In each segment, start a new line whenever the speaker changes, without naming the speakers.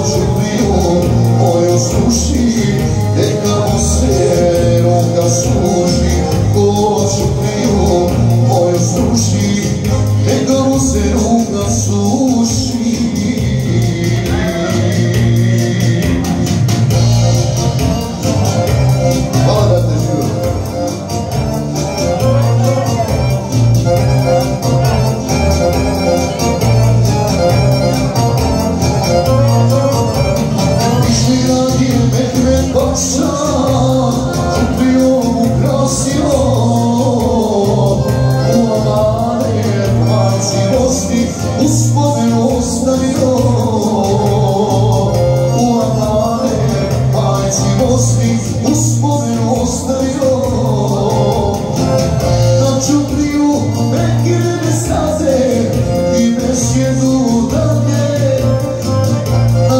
Oči piju mojoj suši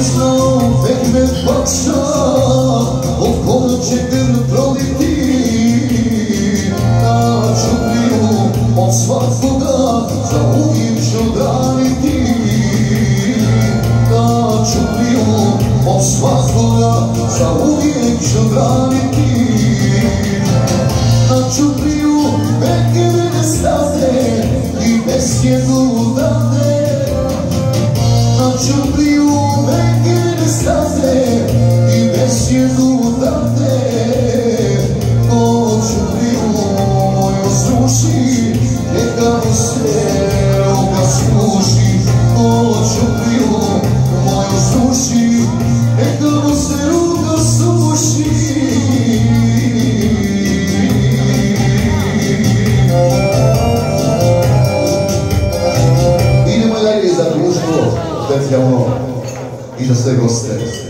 Znači, Kazno Mehmet Paşa O kolu çekir proliti Na Čubriju Od svatkoga Za uvijek ću daniti Na Čubriju Od svatkoga Za uvijek ću daniti Na Čubriju Mehmet Paša I bez jednu dane Na Čubriju fazer e vestido também. Com o frio e o sushi pegando seu casushi com o frio e o sushi pegando seu casushi Ilha Magalhães, a luz do Dante i do.